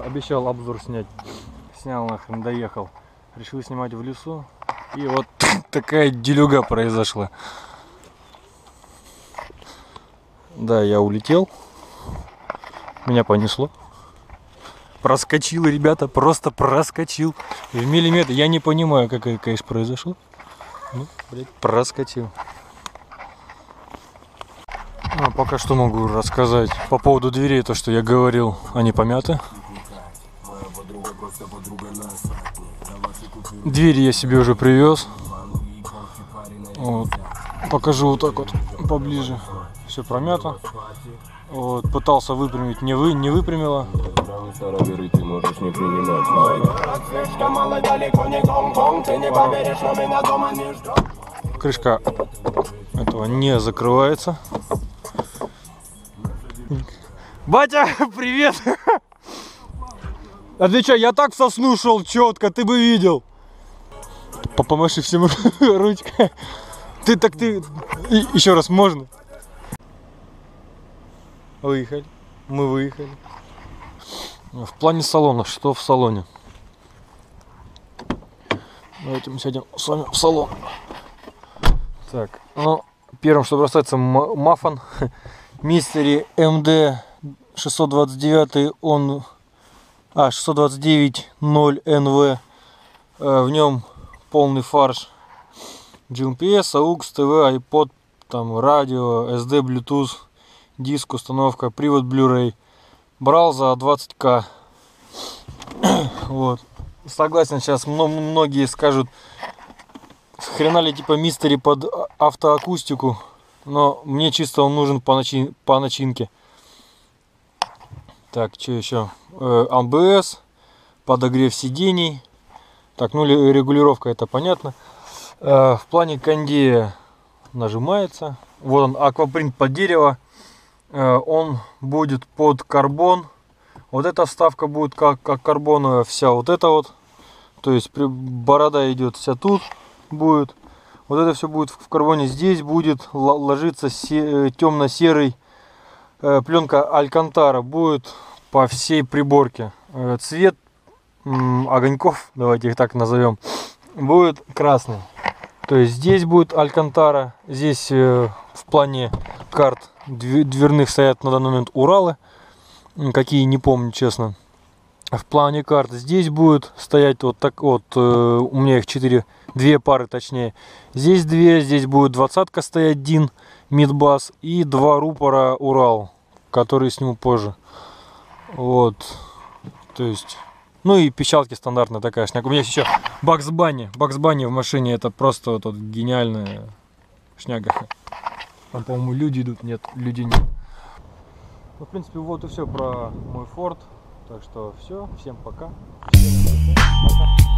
обещал обзор снять. Снял нахрен, доехал. Решил снимать в лесу. И вот такая делюга произошла. Да, я улетел. Меня понесло. Проскочил, ребята, просто проскочил. В миллиметр. Я не понимаю, как это, конечно, произошло. Ну, блядь, проскочил. А, пока что могу рассказать по поводу дверей, то, что я говорил, они помяты. Двери я себе уже привез. Вот. Покажу вот так вот поближе. Все промято. Вот. Пытался выпрямить, не, вы, не выпрямила. Крышка этого не закрывается. Батя, привет! А ты что, я так в сосну шел четко, ты бы видел. Помаши всем ручкой. Ты так ты... И, еще раз, можно? Выехали. Мы выехали. В плане салона, что в салоне? Давайте мы сядем с вами в салон. Так, ну, первым, что бросается, мафан. Мистери МД 629, он... А, 629 0 НВ. В нем полный фарш GMPS, AUX, TV, iPod, там радио, SD, Bluetooth, диск, установка, привод Blu-ray. Брал за 20к. вот. Согласен, сейчас многие скажут, хрена ли типа мистери под автоакустику, но мне чисто он нужен по, начи по начинке. Так, что еще? Э, АБС, подогрев сидений, так, ну регулировка это понятно. Э, в плане кондея нажимается. Вот он, аквапринт под дерево. Э, он будет под карбон. Вот эта вставка будет как, как карбоновая вся. Вот это вот. То есть борода идет вся тут будет. Вот это все будет в карбоне. Здесь будет ложиться э, темно-серый пленка Алькантара. Будет по всей приборке. Цвет огоньков, давайте их так назовем, будет красный. То есть здесь будет Алькантара, здесь э, в плане карт дверных стоят на данный момент Уралы, какие не помню честно. В плане карт здесь будет стоять вот так вот, э, у меня их 4, две пары точнее. Здесь две, здесь будет двадцатка стоять Дин, Мидбас и два рупора Урал, которые сниму позже. Вот, то есть ну и печатки стандартная такая шняга. У меня есть еще Бакс Банни. Бакс Банни в машине это просто вот, вот гениальная шняга. Там, по-моему, люди идут. Нет, люди нет. Ну, в принципе, вот и все про мой форт. Так что все. Всем пока. Всем пока.